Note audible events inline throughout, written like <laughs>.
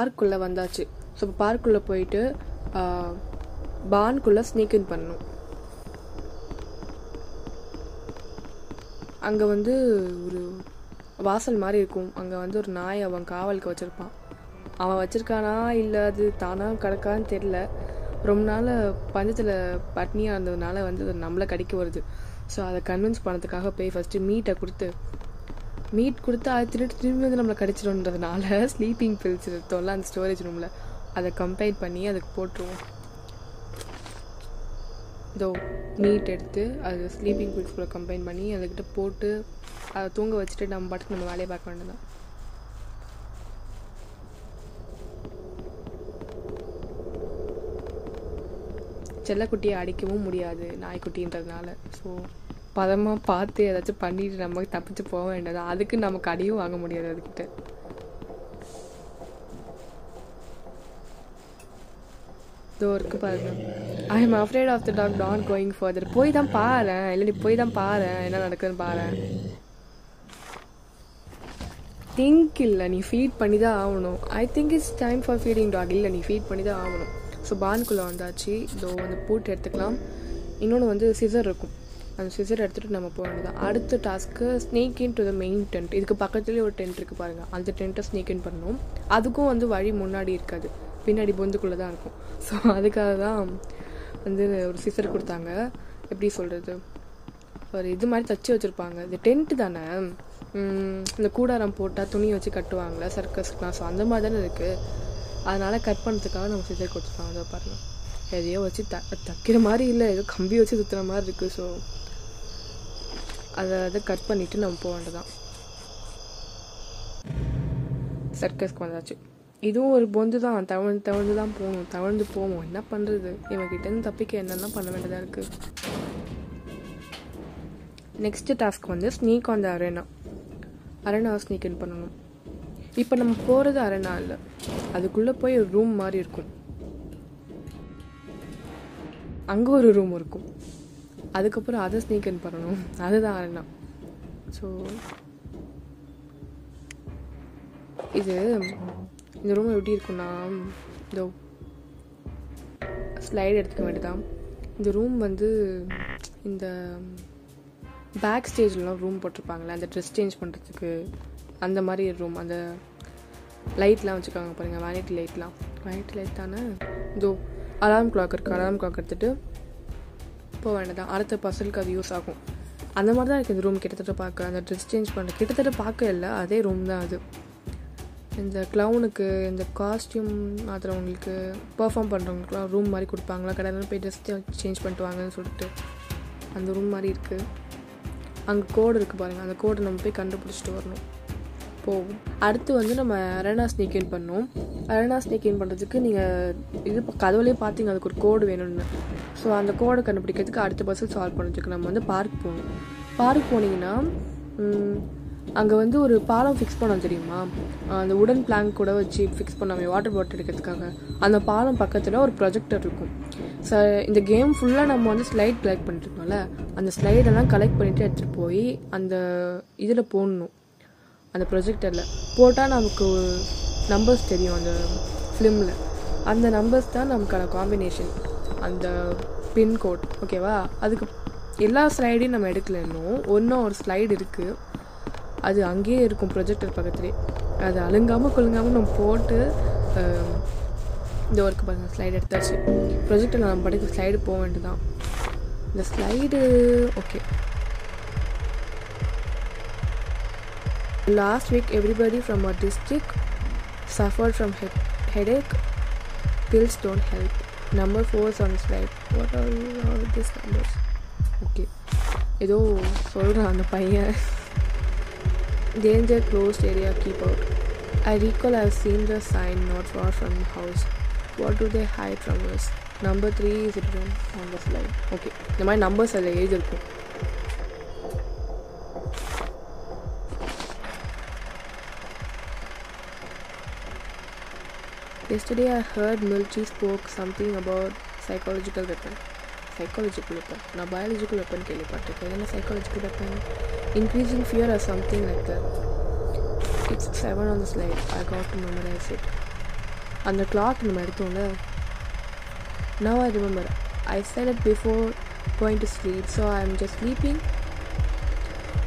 பார்க்குள்ளே வந்தாச்சு. ஸோ இப்போ பார்க்குள்ளே போயிட்டு பான்குள்ளே ஸ்னீக் இன் பண்ணணும். அங்கே வந்து ஒரு வாசல் மாதிரி இருக்கும். அங்கே வந்து ஒரு நாய் அவன் காவலுக்கு வச்சுருப்பான். அவன் வச்சுருக்கானா இல்லை அது தானாக கிடக்கான்னு தெரில ரொம்ப நாள் பஞ்சத்தில் பட்னியாக இருந்ததுனால வந்து அது நம்மளை கடிக்க வருது. ஸோ அதை கன்வின்ஸ் பண்ணதுக்காக போய் ஃபஸ்ட்டு மீட்டை கொடுத்து மீட் கொடுத்து அது திருட்டு திரும்பி வந்து நம்மளை கடிச்சிடும்ன்றதுனால <laughs> ஸ்லீப்பிங் பில்ஸ் எடுத்தோம்ல அந்த ஸ்டோரேஜ் ரூமில் அதை கம்பைன் பண்ணி அதுக்கு போட்டுருவோம். இதோ மீட் எடுத்து அது ஸ்லீப்பிங் பில்ஸ்குள்ளே கம்பைன் பண்ணி அதுக்கிட்ட போட்டு அதை தூங்க வச்சுட்டு நம்ம பாட்டுக்கு நம்ம வேலையை பார்க்க வேண்டியதான் செல்லக்குட்டியை அடிக்கவும் முடியாது நாய்க்குட்டின்றதுனால. ஸோ பதமாக பார்த்து ஏதாச்சும் பண்ணிட்டு நம்ம தப்பிச்சு போக வேண்டியது அதுக்கு நமக்கு அடியும் வாங்க முடியாது அதுக்கிட்ட. இதோ இருக்கு பாருங்க. I am afraid of the dog not going further போய் தான் பாரு இல்லை நீ போய் தான் பாரு என்ன நடக்குதுன்னு பாரு திங்க் இல்லை நீ ஃபீட் பண்ணி தான் ஆகணும். I think it's time for feeding dog இல்லை நீ ஃபீட் பண்ணி தான் ஆகணும் ஸோ பான்குள்ளே வந்தாச்சு. இதோ வந்து பூட்டு எடுத்துக்கலாம். இன்னொன்று வந்து சிசர் இருக்கும். அந்த சிசர் எடுத்துகிட்டு நம்ம போக வேண்டியதான் அடுத்த task sneak into the main tent இதுக்கு பக்கத்துலேயே ஒரு டென்ட் இருக்குது பாருங்கள் அந்த டென்ட்டை ஸ்னேக் இன் பண்ணணும். அதுக்கும் வந்து வழி முன்னாடி இருக்காது. பின்னாடி பொந்துக்குள்ளே தான் இருக்கும். ஸோ அதுக்காக தான் வந்து ஒரு சிசர் கொடுத்தாங்க. எப்படி சொல்கிறது ஒரு இது மாதிரி தச்சு வச்சுருப்பாங்க. இது டென்ட்டு தானே. இந்த கூடாரம் போட்டால் துணி வச்சு கட்டுவாங்களே சர்க்கஸ்க்குலாம் ஸோ அந்த மாதிரி தானே இருக்குது அதனால் கட் பண்ணுறதுக்காக நம்ம சிசர் கொடுத்துருக்காங்க. அதை பாருங்கள் எதையோ வச்சு த தைக்கிற மாதிரி இல்லை. ஏதோ கம்பி வச்சு சுற்றுற மாதிரி இருக்குது ஸோ அதை அதை கட் பண்ணிவிட்டு நம்ம போக வேண்டியதான் சர்க்கஸ்க்கு வந்தாச்சு. இதுவும் ஒரு பொந்து தான் தவழ்ந்து தவழ்ந்து தான் போகணும். தவழ்ந்து போவோம். என்ன பண்ணுறது இவங்கிட்டேருந்து தப்பிக்க என்னென்ன பண்ண வேண்டியதாக இருக்குது நெக்ஸ்ட் டாஸ்க் வந்து sneak on the arena arena sneak in பண்ணணும். இப்போ நம்ம போகிறது அரேனா இல்லை. அதுக்குள்ளே போய் ஒரு ரூம் மாதிரி இருக்கும். அங்கே ஒரு ரூம் இருக்கும். அதுக்கப்புறம் அதை ஸ்னீக் இன் பண்ணணும். அதுதான் அரேனா ஸோ இது இந்த ரூம் எப்படி இருக்குன்னா இதோ ஸ்லைடு எடுத்துக்க வேண்டியதான் இந்த ரூம் வந்து இந்த பேக் ஸ்டேஜ்லாம் ரூம் போட்டிருப்பாங்களே அந்த ட்ரெஸ் சேஞ்ச் பண்ணுறதுக்கு அந்த மாதிரி ரூம் அந்த லைட்லாம் வச்சுருக்காங்க பாருங்கள் வேனிட்டி லைட்லாம் வேனிட்டி லைட் தானே? இதோ அலாரம் கிளாக் இருக்குது அலாரம் கிளாக் எடுத்துகிட்டு போக வேண்டாம் அடுத்த பசலுக்கு அது யூஸ் ஆகும். அந்த மாதிரி தான் இருக்குது இந்த ரூம் கிட்டத்தட்ட பார்க்க. அந்த ட்ரெஸ் சேஞ்ச் பண்ண கிட்டத்தட்ட பார்க்க இல்லை. அதே ரூம் தான் அது. இந்த க்ளவுனுக்கு இந்த காஸ்டியூம் மாத்திரவங்களுக்கு பர்ஃபார்ம் பண்ணுறவங்களுக்குலாம் ரூம் மாதிரி கொடுப்பாங்களா? கடையில் போய் ட்ரெஸ் சேஞ்ச் பண்ணிட்டு வாங்கன்னு சொல்லிட்டு அந்த ரூம் மாதிரி இருக்குது அங்கே கோடு இருக்குது பாருங்கள் அந்த கோடை நம்ம போய் கண்டுபிடிச்சிட்டு வரணும். போகும். அடுத்து வந்து நம்ம அரணா ஸ்னேக் இன் பண்ணோம். அரணா ஸ்னேக் இன் பண்ணுறதுக்கு நீங்கள் இது கதவுலேயே பார்த்தீங்க அதுக்கு ஒரு கோடு வேணும்னு. ஸோ அந்த கோடை கண்டுபிடிக்கிறதுக்கு அடுத்த பஸ்ஸில் சால்வ் பண்ணுறதுக்கு நம்ம வந்து பார்க் போகணும். பார்க் போனீங்கன்னா அங்கே வந்து ஒரு பாலம் ஃபிக்ஸ் பண்ணோம் தெரியுமா? அந்த உடன் பிளாங்க் கூட வச்சு ஃபிக்ஸ் பண்ணாமே வாட்டர் பாட்டில் எடுக்கிறதுக்காக. அந்த பாலம் பக்கத்தில் ஒரு ப்ரொஜெக்டர் இருக்கும். ச இந்த கேம் ஃபுல்லாக நம்ம வந்து ஸ்லைட் கலெக்ட் பண்ணிட்டு இருக்கோம்ல அந்த ஸ்லைடெல்லாம் கலெக்ட் பண்ணிவிட்டு எடுத்துகிட்டு போய் அந்த இதில் போடணும். அந்த ப்ரொஜெக்டரில் போட்டால் நமக்கு நம்பர்ஸ் தெரியும் அந்த ஃபிலிமில் அந்த நம்பர்ஸ் தான் நமக்கான காம்பினேஷன் அந்த பின்கோட் ஓகேவா அதுக்கு எல்லா ஸ்லைடையும் நம்ம எடுக்கல இன்னும். ஒன்றும் ஒரு ஸ்லைடு இருக்குது அது அங்கேயே இருக்கும் ப்ரொஜெக்டர் பக்கத்துலேயே அது அழுங்காமல் கொழுங்காமல் நம்ம போட்டு இந்த ஒர்க்கு பாருங்கள் ஸ்லைடு எடுத்தாச்சு. ப்ரொஜெக்டர் நம்ம படிக்க ஸ்லைடு போக வேண்டியதான் இந்த slide okay Last week everybody from a district suffered from head headache pills don't help number four on slide what are you all this numbers okay ஏதோ சொல்கிறான் அந்த பையன் Danger closed area keep out. I recall I've seen the sign not far from the house. What do they hide from us? Number three is written on the slide. Okay. இந்த மாதிரி numbers அதில் எழுதியிருக்கும் Yesterday I heard Milchi spoke something about psychological weapon. Psychological weapon. நான் biological weapon கேள்விப்பட்டிருக்கேன் என்ன psychological weapon? Increasing fear or something like that. It's seven on the slide. I got to memorize it. அந்த clock நம்ம எடுத்தோம்ல now I remember I said it before going to sleep so I'm just sleeping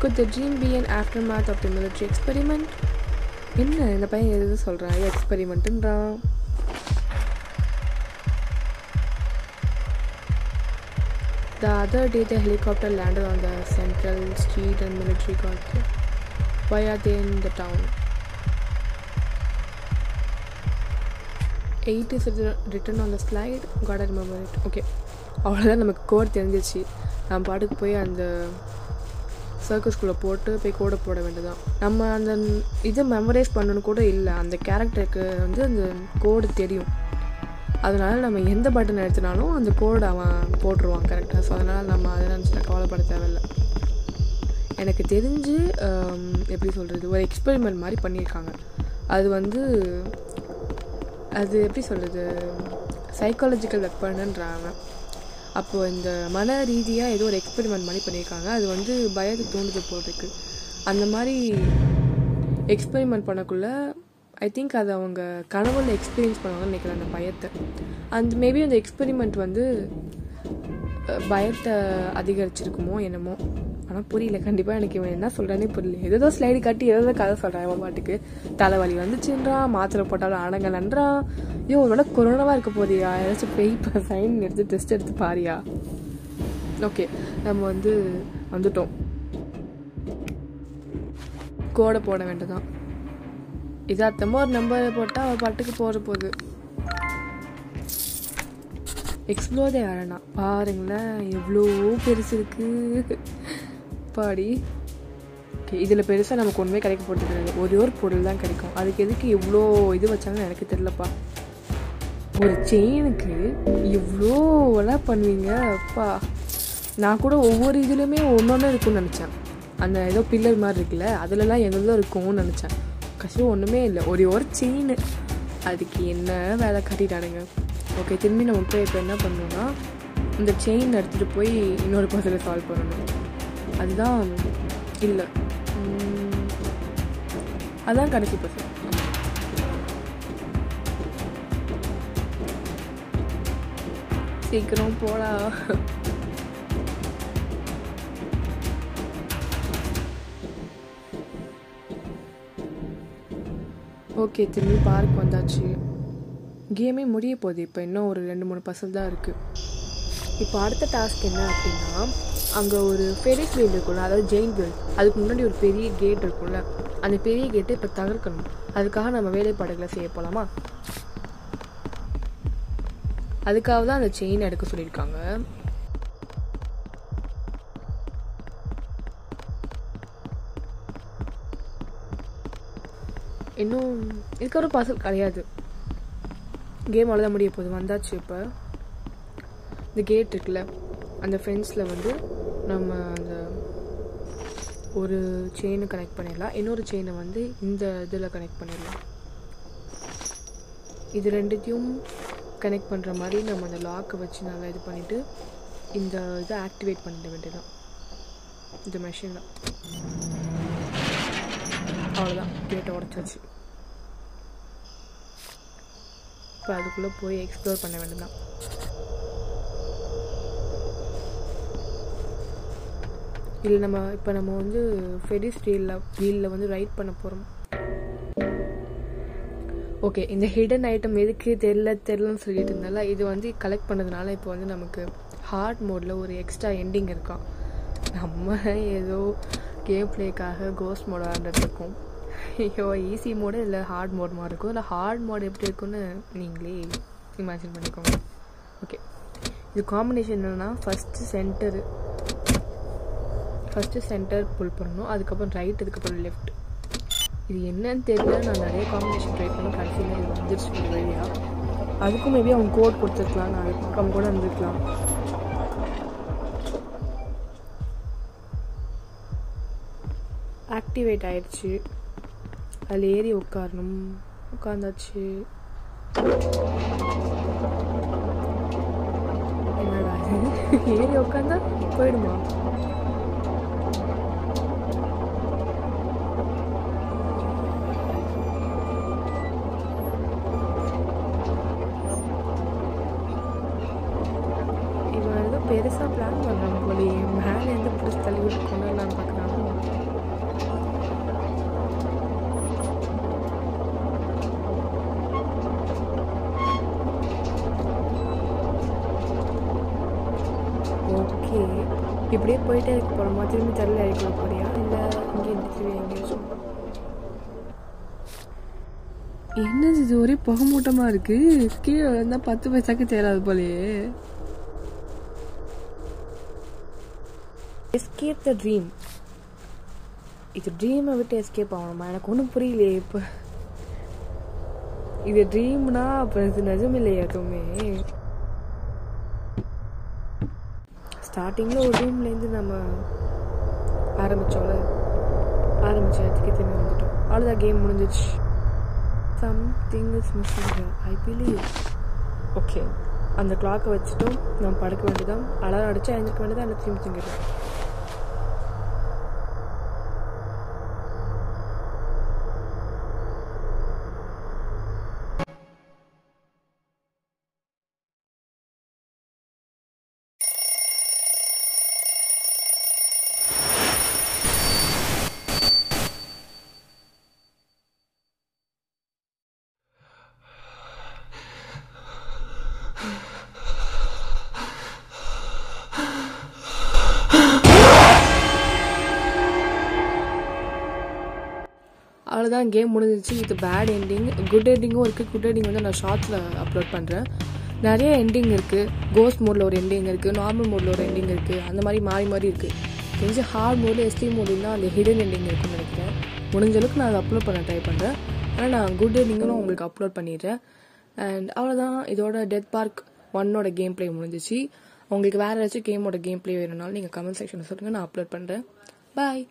could the dream be an aftermath of the military experiment என்ன இந்த பையன் எது சொல்கிறான் எக்ஸ்பெரிமெண்ட்டுன்றான் The other day, the helicopter landed on the central street and military got there. Why are they in the town? 8 is written on the slide. Gotta remember it. Okay. அவ்வளோதான் நமக்கு code தெரிஞ்சிச்சு நம்ம பாட்டுக்கு போய் அந்த சர்க்கஸ்குள்ளே போட்டு போய் கோடை போட வேண்டியதான் நம்ம அந்த இதை மெமரைஸ் பண்ணணும் கூட இல்லை அந்த கேரக்டருக்கு வந்து அந்த கோடு தெரியும் அதனால் நம்ம எந்த பட்டன் எடுத்தினாலும் அந்த கோடு அவன் போட்டுருவான் கரெக்டாக ஸோ அதனால் நம்ம அதை நினச்சிட்டு கவலைப்பட தேவையில்ல. எனக்கு தெரிஞ்சு எப்படி சொல்கிறது ஒரு எக்ஸ்பெரிமெண்ட் மாதிரி பண்ணியிருக்காங்க. அது வந்து அது எப்படி சொல்கிறது சைக்காலஜிக்கல் வெப்பன்ன்றாங்க அப்போது இந்த மன ரீதியாக ஏதோ ஒரு எக்ஸ்பெரிமெண்ட் மாதிரி பண்ணியிருக்காங்க. அது வந்து பயத்தை தூண்டுது போட்டிருக்கு அந்த மாதிரி எக்ஸ்பெரிமெண்ட் பண்ணக்குள்ளே ஐ திங்க் அதை அவங்க கனவுல எக்ஸ்பீரியன்ஸ் பண்ணுவாங்கன்னு நினைக்கிறேன் அந்த பயத்தை. அந்த மேபி அந்த எக்ஸ்பெரிமெண்ட் வந்து பயத்தை அதிகரிச்சிருக்குமோ என்னமோ. ஆனால் புரியல கண்டிப்பாக எனக்கு இவன் என்ன சொல்கிறானே புரியல. ஏதோ ஸ்லைடு காட்டி ஏதோ கதை சொல்கிறான் இவன் பாட்டுக்கு. தலைவலி வந்துச்சுன்றான் மாத்திரை போட்டாலும் அடங்கலன்றான் ஐயோ ஒரு வேளை கொரோனாவாக இருக்க போதியா ஏதாச்சும் பேய் சைன் எடுத்து டெஸ்ட் எடுத்து பாரியா? ஓகே நம்ம வந்து வந்துட்டோம். கோடை போட வேண்டியதான் இதாத்தமாக ஒரு நம்பரை போட்டால் அவள் பாட்டுக்கு போகிற போகுது எக்ஸ்ப்ளோர் ஆரணா பாருங்களேன் எவ்வளோ பெருசு இருக்கு. பாடி. ஓகே இதில் பெருசாக நமக்கு ஒன்றுமே கிடைக்க போகிறது கிடையாது. ஒரே ஒரு பொருள் தான் கிடைக்கும். அதுக்கு எதுக்கு இவ்வளோ இது வச்சாங்கன்னு எனக்கு தெரிலப்பா ஒரு செயினுக்கு இவ்வளோலாம் பண்ணுவீங்க? அப்பா. நான் கூட ஒவ்வொரு இதுலையுமே ஒன்று ஒன்று இருக்கும்னு நினச்சேன். அந்த ஏதோ பில்லர் மாதிரி இருக்குல்ல அதுலலாம் எங்களும் இருக்கும்னு நினச்சேன். கஷ்டம் ஒன்றுமே இல்லை. ஒரே ஒரு செயின் அதுக்கு என்ன வேலை கட்டிட்டானுங்க. ஓகே திரும்பி நம்ம போய் இப்போ என்ன பண்ணணும்னா இந்த செயின் எடுத்துகிட்டு போய் இன்னொரு பசங்களை சால்வ் பண்ணணும். அதுதான் இல்லை. அதுதான் கடைசி பசங்க சீக்கிரம் போடா. ஓகே திரும்பி பார்க் வந்தாச்சு. கேமே முடிய போகுது. இப்போ இன்னும் ஒரு ரெண்டு மூணு பசல் தான் இருக்குது இப்போ அடுத்த டாஸ்க் என்ன அப்படின்னா அங்கே ஒரு ஃபெரிஸ் வீல் இருக்கும்ல அதாவது ஜெயின் வீல் அதுக்கு முன்னாடி ஒரு பெரிய கேட் இருக்கும்ல. அந்த பெரிய கேட்டை இப்போ தகர்க்கணும். அதுக்காக நம்ம வேலைப்பாடுகளை செய்ய போகலாமா அதுக்காக தான் அந்த செயின் எடுக்க சொல்லியிருக்காங்க. இன்னும் இதுக்கு ஒரு பசல் கிடையாது. கேம் அவ்வளோதான் முடிய போகுது. வந்தாச்சு இப்போ. இந்த கேட் இருக்குல்ல அந்த ஃபென்ஸில் வந்து நம்ம அந்த ஒரு செயினை கனெக்ட் பண்ணிடலாம். இன்னொரு செயினை வந்து இந்த இதில் கனெக்ட் பண்ணிடலாம். இது ரெண்டுத்தையும் கனெக்ட் பண்ணுற மாதிரி நம்ம அந்த லாக்கை வச்சு நல்லா இது பண்ணிவிட்டு இந்த இதை ஆக்டிவேட் பண்ணிட வேண்டியதான் இந்த மெஷினில் அவ்வளோதான் கேட்டை உடச்சாச்சு இப்போ அதுக்குள்ளே போய் எக்ஸ்ப்ளோர் பண்ண வேண்டியதான் இல்லை நம்ம இப்போ நம்ம வந்து ஃபெரிஸ் ஸ்டீலில் வீலில் வந்து ரைட் பண்ண போகிறோம் ஓகே இந்த ஹிடன் ஐட்டம் எதுக்கு தெரில தெரிலன்னு சொல்லிட்டு இருந்தால இது வந்து கலெக்ட் பண்ணதுனால இப்போ வந்து நமக்கு ஹார்ட் மோடில் ஒரு எக்ஸ்ட்ரா எண்டிங் இருக்கான் நம்ம ஏதோ கேம் பிளேக்காக கோஸ்ட் மோட் ஆடிட்டு ஐயோ ஈஸி மோடு இல்லை ஹார்ட் மோட் மாதிரி இருக்கும். இல்லை ஹார்ட் மோட் எப்படி இருக்குன்னு நீங்களே இமேஜின் பண்ணிக்கோங்க. ஓகே இது காம்பினேஷன் என்னென்னா first centre first centre pull பண்ணணும். அதுக்கப்புறம் ரைட் அதுக்கப்புறம் லெஃப்ட் இது என்னன்னு தெரியல நான் நிறைய காம்பினேஷன் ட்ரை பண்ணி கடைசியில் இது வந்துருச்சு ஒரு வழியா. அதுக்கும் மேபி அவங்க கோட் கொடுத்துருக்கலாம் நான் அது கூட இருந்திருக்கலாம். ஆக்டிவேட் ஆயிடுச்சு. அதில் ஏறி உட்காரணும். உட்காந்தாச்சு. என்னடா ஏறி உட்காந்தா போயிடுமா? பெருசாக பிளான் பண்ணுறாங்க போலயே. மேலேருந்து பிடிச்சி தள்ளி விட்டுருக்கோம் இப்படியே போயிட்டே இருக்க போகிறோமா திரும்பி தள்ள இறக்க போறியா? இல்லை இங்கே திரும்பி எங்கேயாச்சும்? என்னது இது ஒரே புகை மூட்டமாக இருக்கு? கீழே இருந்தால் பத்து பைசாக்கு சேராது போலயே. எஸ்கேப் த ட்ரீம் இது ட்ரீமை விட்டு எஸ்கேப் ஆகணுமா? எனக்கு ஒன்றும் புரியலையே இப்போ. இது ட்ரீம்னா அப்போ இது நிஜம் இல்லையா எதுவுமே. ஸ்டார்டிங்கில் ஒரு ரூம்லேருந்து நம்ம ஆரம்பித்தோம்ல ஆரம்பித்த இடத்துக்கு திரும்பி வந்துட்டோம். அவ்வளோதான் கேம் முடிஞ்சிச்சு something is missing I believe okay அந்த கிளாக்கை வச்சுட்டோம். நம்ம படுக்க வேண்டியதான் அலாரம் அடித்து அழிஞ்சிக்க வேண்டியதான் இல்லை திரும்பி தூங்கிடுவோம் தான் கேம் முடிஞ்சிச்சு இது பேட் எண்டிங் குட் எண்டிங்கும் இருக்குது குட் எண்டிங் வந்து நான் ஷார்ட்ஸில் அப்லோட் பண்ணுறேன் நிறைய எண்டிங் இருக்குது கோஸ்ட் மோடில் ஒரு எண்டிங் இருக்குது நார்மல் மோடில் ஒரு எண்டிங் இருக்குது அந்த மாதிரி மாறி மாறி இருக்குது தெரிஞ்சு ஹார்ட் மோடு எஸ்டி மோடில் அந்த ஹிடன் எண்டிங் இருக்குன்னு நினைக்கிறேன். முடிஞ்ச அளவுக்கு நான் அதை அப்லோட் பண்ண ட்ரை பண்ணுறேன் ஆனால் நான் குட் எண்டிங்கும் உங்களுக்கு அப்லோட் பண்ணிடுறேன். அண்ட் அவ்வளோதான் இதோட டெத் பார்க் ஒன்னோட கேம் ப்ளே முடிஞ்சிச்சு. உங்களுக்கு வேறு ஏதாச்சும் கேமோட கேம் ப்ளே வேணும்னாலும் நீங்கள் கமெண்ட் செக்ஷனில் சொல்லுங்கள் நான் அப்லோட் பண்ணுறேன் பாய்